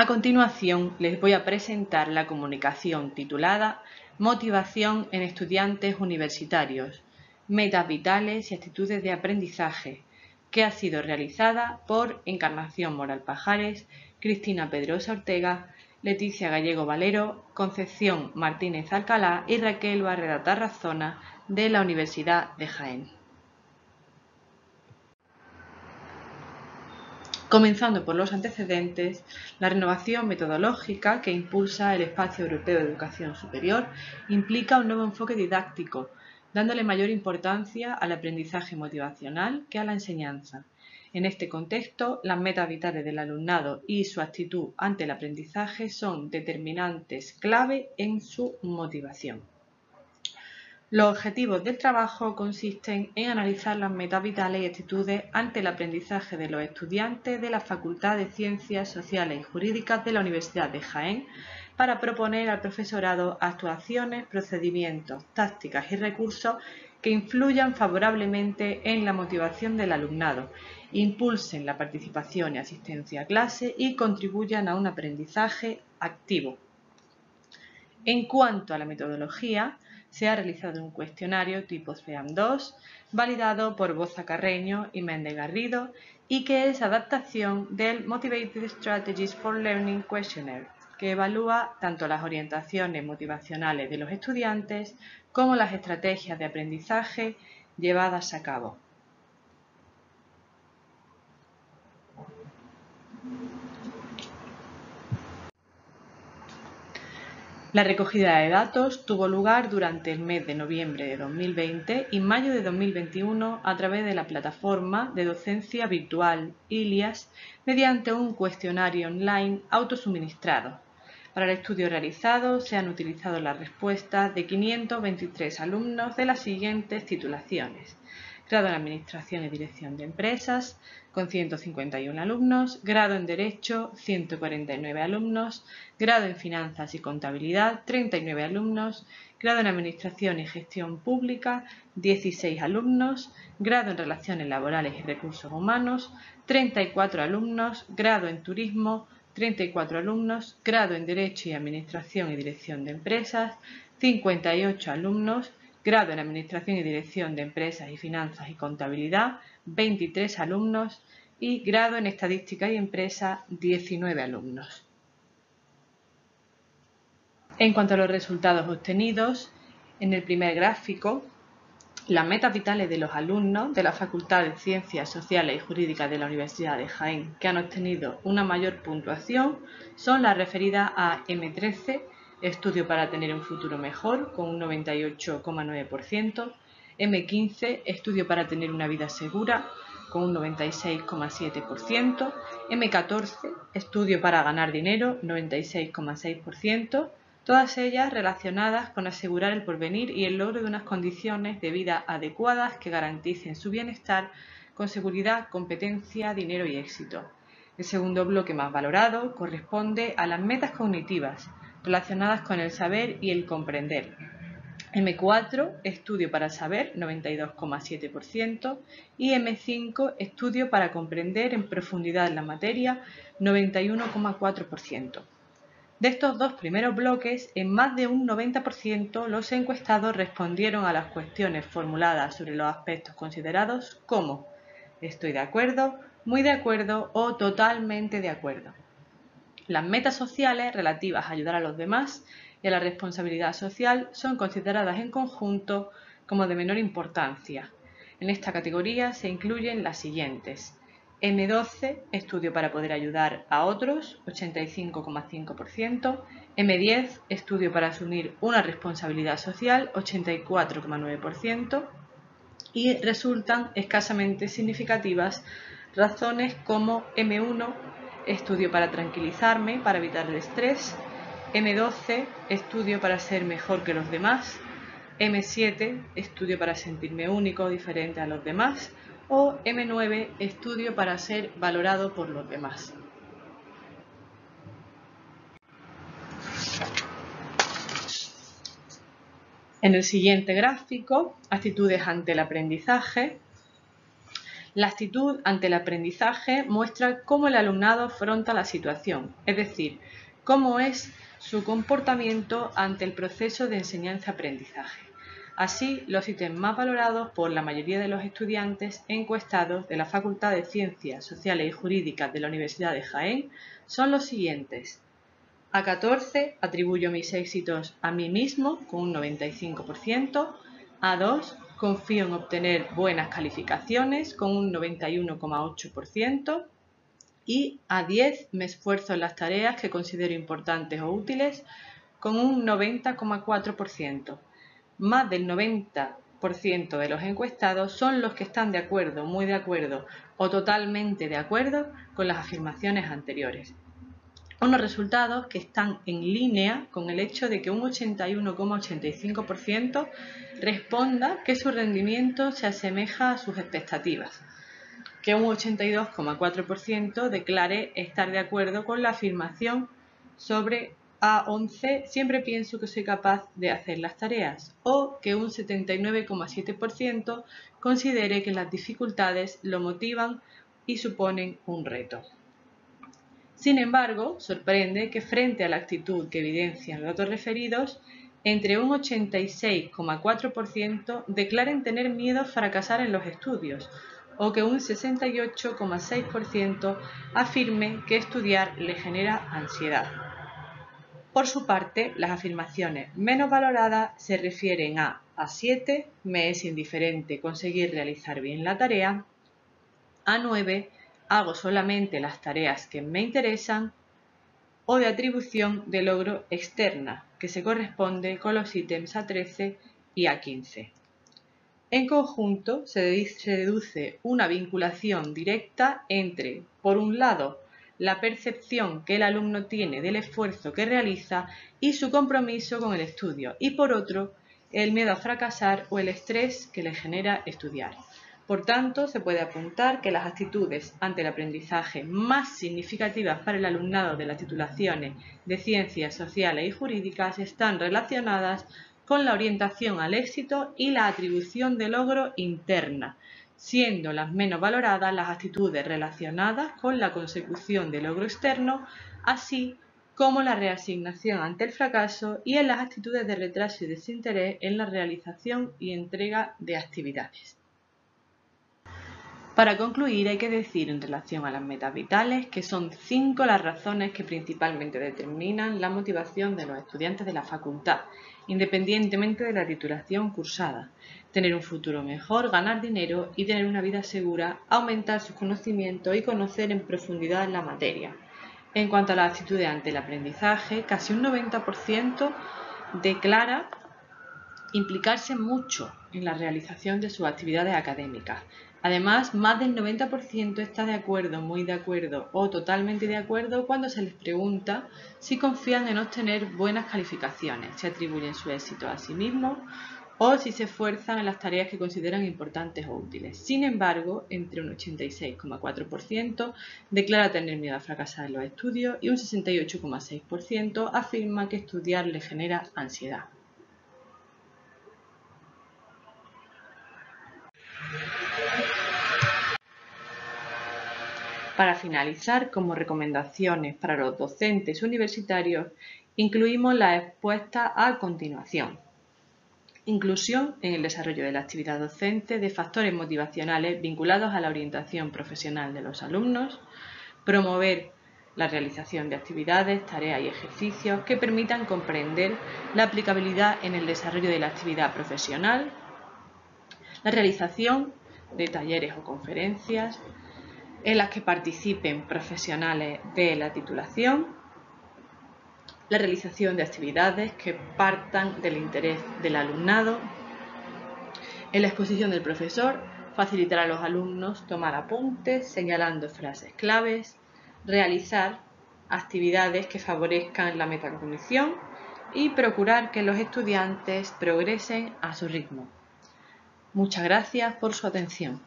A continuación les voy a presentar la comunicación titulada Motivación en estudiantes universitarios, metas vitales y actitudes de aprendizaje, que ha sido realizada por Encarnación Moral Pajares, Cristina Pedrosa Ortega, Leticia Gallego Valero, Concepción Martínez Alcalá y Raquel Barrera Tarrazona de la Universidad de Jaén. Comenzando por los antecedentes, la renovación metodológica que impulsa el Espacio Europeo de Educación Superior implica un nuevo enfoque didáctico, dándole mayor importancia al aprendizaje motivacional que a la enseñanza. En este contexto, las metas vitales del alumnado y su actitud ante el aprendizaje son determinantes clave en su motivación. Los objetivos del trabajo consisten en analizar las metas vitales y actitudes ante el aprendizaje de los estudiantes de la Facultad de Ciencias Sociales y Jurídicas de la Universidad de Jaén para proponer al profesorado actuaciones, procedimientos, tácticas y recursos que influyan favorablemente en la motivación del alumnado, impulsen la participación y asistencia a clase y contribuyan a un aprendizaje activo. En cuanto a la metodología, se ha realizado un cuestionario tipo CEAM2, validado por Boza Carreño y Méndez Garrido, y que es adaptación del Motivated Strategies for Learning Questionnaire, que evalúa tanto las orientaciones motivacionales de los estudiantes como las estrategias de aprendizaje llevadas a cabo. La recogida de datos tuvo lugar durante el mes de noviembre de 2020 y mayo de 2021 a través de la plataforma de docencia virtual ILIAS mediante un cuestionario online autosuministrado. Para el estudio realizado se han utilizado las respuestas de 523 alumnos de las siguientes titulaciones grado en Administración y Dirección de Empresas, con 151 alumnos, grado en Derecho, 149 alumnos, grado en Finanzas y Contabilidad, 39 alumnos, grado en Administración y Gestión Pública, 16 alumnos, grado en Relaciones Laborales y Recursos Humanos, 34 alumnos, grado en Turismo, 34 alumnos, grado en Derecho y Administración y Dirección de Empresas, 58 alumnos, grado en Administración y Dirección de Empresas y Finanzas y Contabilidad, 23 alumnos y grado en Estadística y Empresa, 19 alumnos. En cuanto a los resultados obtenidos, en el primer gráfico, las metas vitales de los alumnos de la Facultad de Ciencias Sociales y Jurídicas de la Universidad de Jaén que han obtenido una mayor puntuación son las referidas a M13 Estudio para tener un futuro mejor, con un 98,9%. M15, Estudio para tener una vida segura, con un 96,7%. M14, Estudio para ganar dinero, 96,6%. Todas ellas relacionadas con asegurar el porvenir y el logro de unas condiciones de vida adecuadas que garanticen su bienestar con seguridad, competencia, dinero y éxito. El segundo bloque más valorado corresponde a las metas cognitivas, relacionadas con el saber y el comprender. M4, estudio para saber, 92,7%, y M5, estudio para comprender en profundidad la materia, 91,4%. De estos dos primeros bloques, en más de un 90% los encuestados respondieron a las cuestiones formuladas sobre los aspectos considerados como estoy de acuerdo, muy de acuerdo o totalmente de acuerdo. Las metas sociales relativas a ayudar a los demás y a la responsabilidad social son consideradas en conjunto como de menor importancia. En esta categoría se incluyen las siguientes. M12, estudio para poder ayudar a otros, 85,5%. M10, estudio para asumir una responsabilidad social, 84,9%. Y resultan escasamente significativas razones como M1, estudio para tranquilizarme, para evitar el estrés. M12, estudio para ser mejor que los demás. M7, estudio para sentirme único, diferente a los demás. O M9, estudio para ser valorado por los demás. En el siguiente gráfico, actitudes ante el aprendizaje, La actitud ante el aprendizaje muestra cómo el alumnado afronta la situación, es decir, cómo es su comportamiento ante el proceso de enseñanza-aprendizaje. Así, los ítems más valorados por la mayoría de los estudiantes encuestados de la Facultad de Ciencias Sociales y Jurídicas de la Universidad de Jaén son los siguientes. A 14 atribuyo mis éxitos a mí mismo con un 95%, a 2 confío en obtener buenas calificaciones con un 91,8% y a 10 me esfuerzo en las tareas que considero importantes o útiles con un 90,4%. Más del 90% de los encuestados son los que están de acuerdo, muy de acuerdo o totalmente de acuerdo con las afirmaciones anteriores unos resultados que están en línea con el hecho de que un 81,85% responda que su rendimiento se asemeja a sus expectativas, que un 82,4% declare estar de acuerdo con la afirmación sobre A11 siempre pienso que soy capaz de hacer las tareas o que un 79,7% considere que las dificultades lo motivan y suponen un reto. Sin embargo, sorprende que frente a la actitud que evidencian los datos referidos, entre un 86,4% declaren tener miedo a fracasar en los estudios o que un 68,6% afirme que estudiar le genera ansiedad. Por su parte, las afirmaciones menos valoradas se refieren a A7, me es indiferente conseguir realizar bien la tarea, A9, hago solamente las tareas que me interesan o de atribución de logro externa, que se corresponde con los ítems A13 y A15. En conjunto, se deduce una vinculación directa entre, por un lado, la percepción que el alumno tiene del esfuerzo que realiza y su compromiso con el estudio, y por otro, el miedo a fracasar o el estrés que le genera estudiar. Por tanto, se puede apuntar que las actitudes ante el aprendizaje más significativas para el alumnado de las titulaciones de ciencias sociales y jurídicas están relacionadas con la orientación al éxito y la atribución de logro interna, siendo las menos valoradas las actitudes relacionadas con la consecución de logro externo, así como la reasignación ante el fracaso y en las actitudes de retraso y desinterés en la realización y entrega de actividades. Para concluir, hay que decir en relación a las metas vitales que son cinco las razones que principalmente determinan la motivación de los estudiantes de la facultad, independientemente de la titulación cursada. Tener un futuro mejor, ganar dinero y tener una vida segura, aumentar sus conocimientos y conocer en profundidad la materia. En cuanto a las actitudes ante el aprendizaje, casi un 90% declara implicarse mucho en la realización de sus actividades académicas. Además, más del 90% está de acuerdo, muy de acuerdo o totalmente de acuerdo cuando se les pregunta si confían en obtener buenas calificaciones, si atribuyen su éxito a sí mismos o si se esfuerzan en las tareas que consideran importantes o útiles. Sin embargo, entre un 86,4% declara tener miedo a fracasar en los estudios y un 68,6% afirma que estudiar le genera ansiedad. Para finalizar, como recomendaciones para los docentes universitarios, incluimos las expuestas a continuación. Inclusión en el desarrollo de la actividad docente de factores motivacionales vinculados a la orientación profesional de los alumnos, promover la realización de actividades, tareas y ejercicios que permitan comprender la aplicabilidad en el desarrollo de la actividad profesional, la realización de talleres o conferencias, en las que participen profesionales de la titulación, la realización de actividades que partan del interés del alumnado, en la exposición del profesor, facilitar a los alumnos tomar apuntes señalando frases claves, realizar actividades que favorezcan la metacognición y procurar que los estudiantes progresen a su ritmo. Muchas gracias por su atención.